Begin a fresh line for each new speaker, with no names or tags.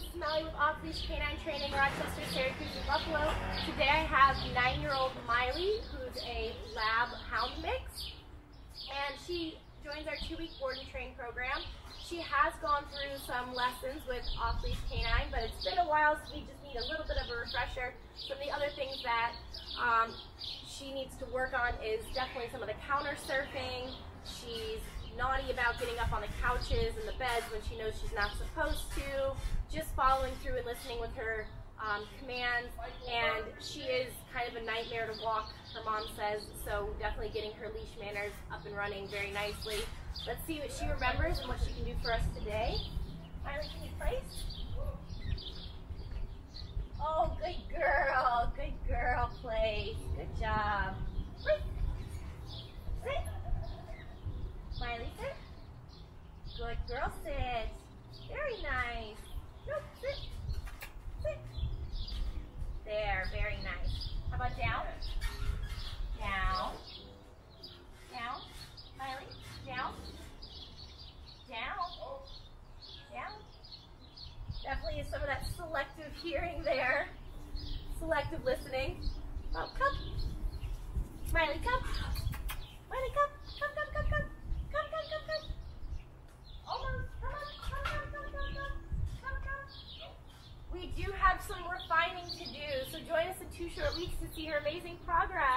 off-leash canine training, Rochester, Syracuse, and Buffalo. Today I have nine-year-old Miley, who's a lab hound mix, and she joins our two-week board and train program. She has gone through some lessons with off-leash canine, but it's been a while, so we just need a little bit of a refresher. Some of the other things that um, she needs to work on is definitely some of the counter surfing. She's naughty about getting up on the couches and the beds when she knows she's not supposed to, just following through and listening with her um, commands. And she is kind of a nightmare to walk, her mom says, so definitely getting her leash manners up and running very nicely. Let's see what she remembers and what she can do for us today. Miley, can you place? Oh, good girl, good girl, place. Good job. Place. Sit. Miley, sit. Good girl, sit. Very nice. Nope, sit. Sit. There, very nice. How about down? Down. Down. Miley, down. Down. Down. Definitely some of that selective hearing there. Selective listening. Oh, come. Miley, come. Miley, come. Come, come, come, come. Come, come, come, come. Almost. Come on. Come, come, come, come, come. Come, come. We do have some refining to do, so join us in two short weeks to see her amazing progress.